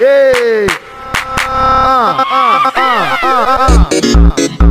Ei! Ah, ah, ah, ah, ah. ah.